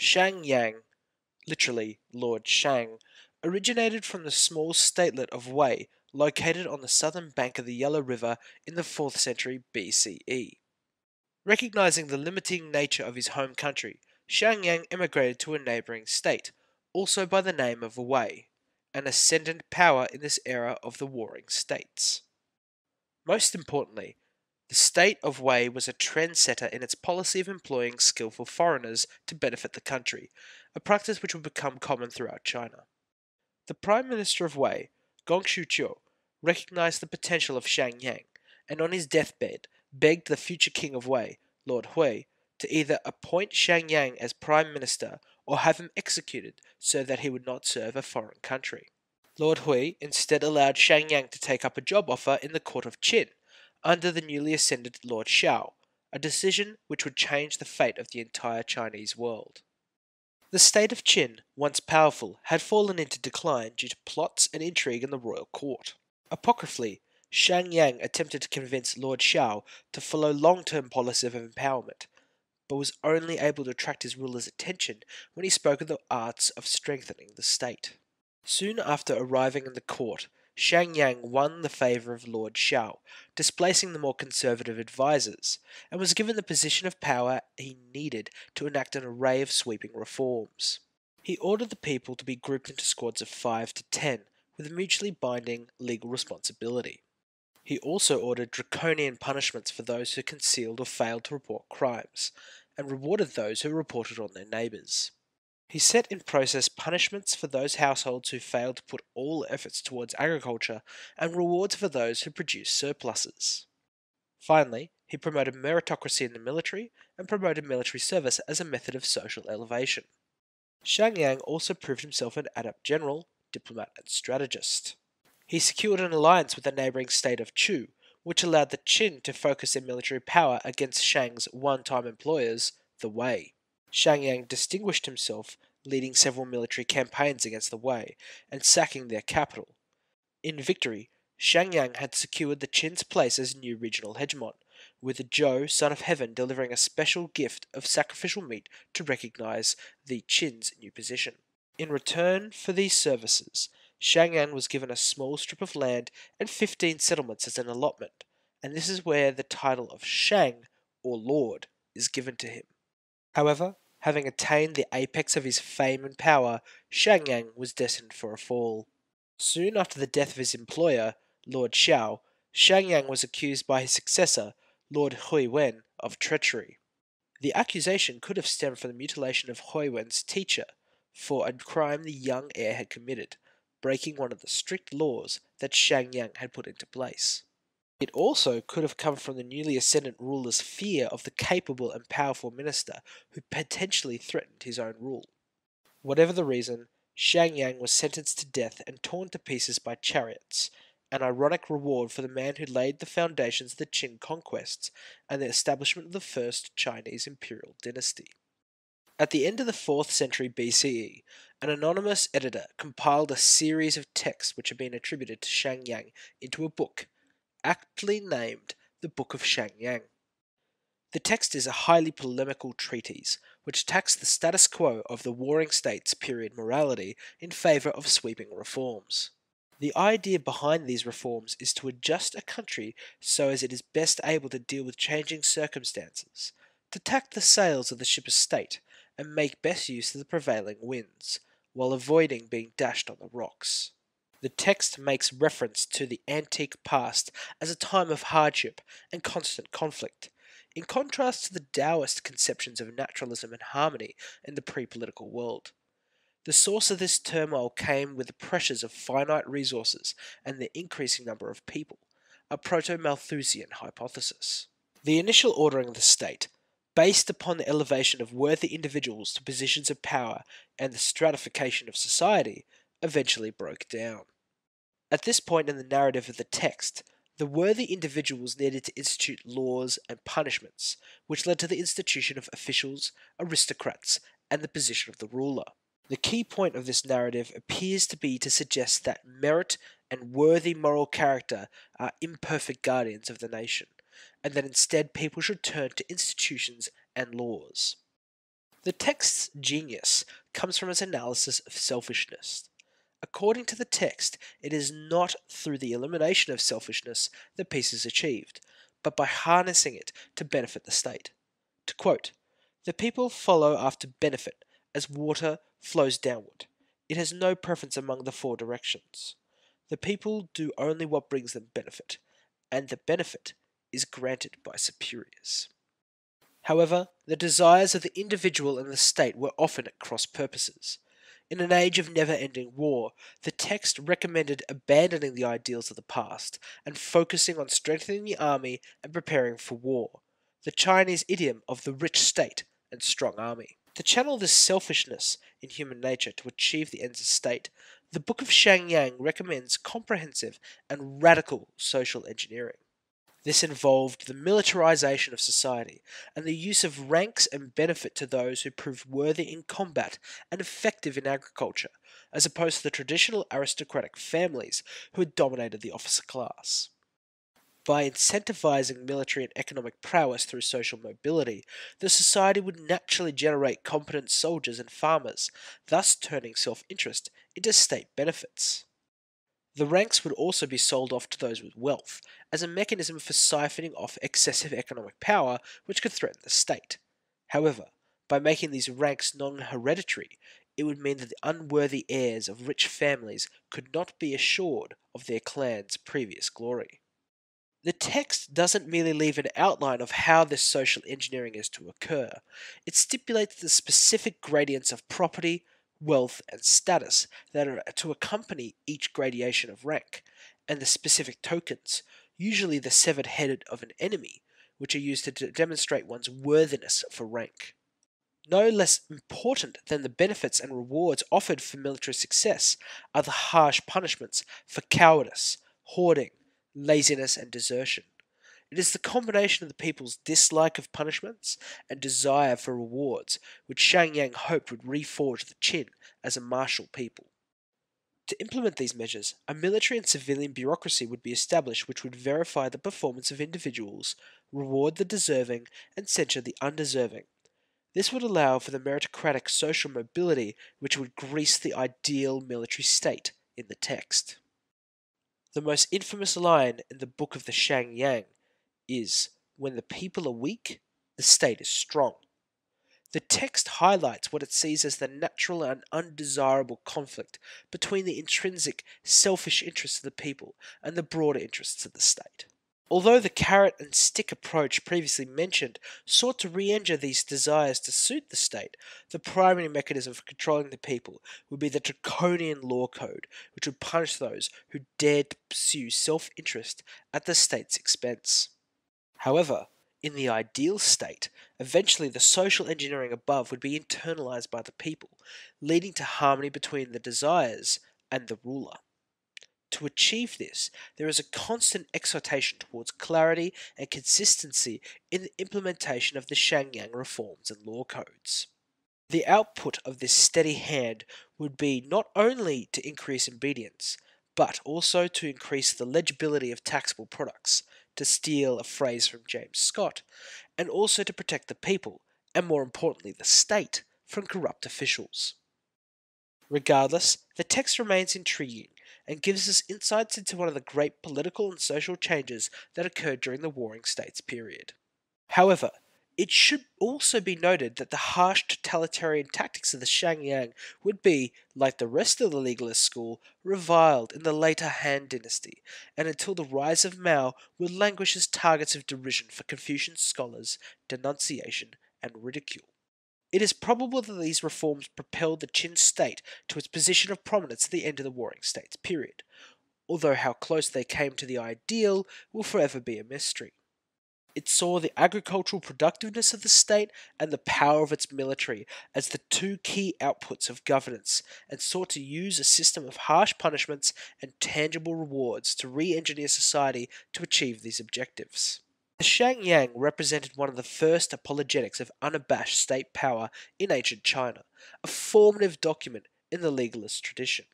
Shang Yang, literally Lord Shang, originated from the small statelet of Wei located on the southern bank of the Yellow River in the 4th century BCE. Recognizing the limiting nature of his home country, Shang Yang emigrated to a neighboring state, also by the name of Wei, an ascendant power in this era of the warring states. Most importantly, the state of Wei was a trendsetter in its policy of employing skillful foreigners to benefit the country, a practice which would become common throughout China. The Prime Minister of Wei, Gong Shuqiu, recognized the potential of Shang Yang, and on his deathbed begged the future king of Wei, Lord Hui, to either appoint Shang Yang as prime minister or have him executed so that he would not serve a foreign country. Lord Hui instead allowed Shang Yang to take up a job offer in the court of Qin under the newly ascended Lord Xiao, a decision which would change the fate of the entire Chinese world. The state of Qin, once powerful, had fallen into decline due to plots and intrigue in the royal court. Apocryphally, Shang Yang attempted to convince Lord Xiao to follow long-term policy of empowerment, but was only able to attract his ruler's attention when he spoke of the arts of strengthening the state. Soon after arriving in the court, Shang Yang won the favour of Lord Xiao, displacing the more conservative advisers, and was given the position of power he needed to enact an array of sweeping reforms. He ordered the people to be grouped into squads of 5 to 10, with a mutually binding legal responsibility. He also ordered draconian punishments for those who concealed or failed to report crimes, and rewarded those who reported on their neighbours. He set in process punishments for those households who failed to put all efforts towards agriculture and rewards for those who produced surpluses. Finally, he promoted meritocracy in the military and promoted military service as a method of social elevation. Shang Yang also proved himself an adept general, diplomat, and strategist. He secured an alliance with the neighbouring state of Chu, which allowed the Qin to focus their military power against Shang's one time employers, the Wei. Shang Yang distinguished himself, leading several military campaigns against the Wei and sacking their capital. In victory, Shang Yang had secured the Qin's place as new regional hegemon, with the Zhou, son of heaven, delivering a special gift of sacrificial meat to recognize the Qin's new position. In return for these services, Shang Yang was given a small strip of land and 15 settlements as an allotment, and this is where the title of Shang, or Lord, is given to him. However, having attained the apex of his fame and power, Shang Yang was destined for a fall. Soon after the death of his employer, Lord Xiao, Shang Yang was accused by his successor, Lord Hui Wen, of treachery. The accusation could have stemmed from the mutilation of Hui Wen's teacher, for a crime the young heir had committed, breaking one of the strict laws that Shang Yang had put into place. It also could have come from the newly ascendant ruler's fear of the capable and powerful minister who potentially threatened his own rule. Whatever the reason, Shang Yang was sentenced to death and torn to pieces by chariots, an ironic reward for the man who laid the foundations of the Qin conquests and the establishment of the first Chinese imperial dynasty. At the end of the 4th century BCE, an anonymous editor compiled a series of texts which have been attributed to Shang Yang into a book, aptly named the Book of Shang Yang. The text is a highly polemical treatise which attacks the status quo of the warring states' period morality in favour of sweeping reforms. The idea behind these reforms is to adjust a country so as it is best able to deal with changing circumstances, to tack the sails of the ship of state, and make best use of the prevailing winds, while avoiding being dashed on the rocks. The text makes reference to the antique past as a time of hardship and constant conflict, in contrast to the Taoist conceptions of naturalism and harmony in the pre political world. The source of this turmoil came with the pressures of finite resources and the increasing number of people, a proto Malthusian hypothesis. The initial ordering of the state, based upon the elevation of worthy individuals to positions of power and the stratification of society, eventually broke down. At this point in the narrative of the text, the worthy individuals needed to institute laws and punishments, which led to the institution of officials, aristocrats, and the position of the ruler. The key point of this narrative appears to be to suggest that merit and worthy moral character are imperfect guardians of the nation, and that instead people should turn to institutions and laws. The text's genius comes from its analysis of selfishness. According to the text, it is not through the elimination of selfishness that peace is achieved, but by harnessing it to benefit the state. To quote, the people follow after benefit as water flows downward. It has no preference among the four directions. The people do only what brings them benefit, and the benefit is granted by superiors. However, the desires of the individual and the state were often at cross purposes. In an age of never ending war, the text recommended abandoning the ideals of the past and focusing on strengthening the army and preparing for war, the Chinese idiom of the rich state and strong army. To channel this selfishness in human nature to achieve the ends of state, the Book of Shang Yang recommends comprehensive and radical social engineering. This involved the militarization of society and the use of ranks and benefit to those who proved worthy in combat and effective in agriculture, as opposed to the traditional aristocratic families who had dominated the officer class. By incentivizing military and economic prowess through social mobility, the society would naturally generate competent soldiers and farmers, thus turning self interest into state benefits. The ranks would also be sold off to those with wealth, as a mechanism for siphoning off excessive economic power which could threaten the state. However, by making these ranks non hereditary, it would mean that the unworthy heirs of rich families could not be assured of their clan's previous glory. The text doesn't merely leave an outline of how this social engineering is to occur, it stipulates the specific gradients of property, wealth, and status that are to accompany each gradation of rank, and the specific tokens, usually the severed head of an enemy, which are used to demonstrate one's worthiness for rank. No less important than the benefits and rewards offered for military success are the harsh punishments for cowardice, hoarding, laziness, and desertion. It is the combination of the people's dislike of punishments and desire for rewards which Shang Yang hoped would reforge the Qin as a martial people. To implement these measures, a military and civilian bureaucracy would be established which would verify the performance of individuals, reward the deserving, and censure the undeserving. This would allow for the meritocratic social mobility which would grease the ideal military state in the text. The most infamous line in the Book of the Shang Yang is when the people are weak, the state is strong. The text highlights what it sees as the natural and undesirable conflict between the intrinsic, selfish interests of the people and the broader interests of the state. Although the carrot and stick approach previously mentioned sought to re these desires to suit the state, the primary mechanism for controlling the people would be the draconian law code, which would punish those who dared to pursue self interest at the state's expense. However, in the ideal state, eventually the social engineering above would be internalized by the people, leading to harmony between the desires and the ruler. To achieve this, there is a constant exhortation towards clarity and consistency in the implementation of the Shangyang reforms and law codes. The output of this steady hand would be not only to increase obedience, but also to increase the legibility of taxable products, to steal a phrase from James Scott, and also to protect the people, and more importantly, the state, from corrupt officials. Regardless, the text remains intriguing and gives us insights into one of the great political and social changes that occurred during the Warring States period. However, it should also be noted that the harsh totalitarian tactics of the Shangyang would be, like the rest of the legalist school, reviled in the later Han dynasty, and until the rise of Mao would languish as targets of derision for Confucian scholars, denunciation, and ridicule. It is probable that these reforms propelled the Qin state to its position of prominence at the end of the Warring States period, although how close they came to the ideal will forever be a mystery. It saw the agricultural productiveness of the state and the power of its military as the two key outputs of governance, and sought to use a system of harsh punishments and tangible rewards to re engineer society to achieve these objectives. The Shangyang represented one of the first apologetics of unabashed state power in ancient China, a formative document in the legalist tradition.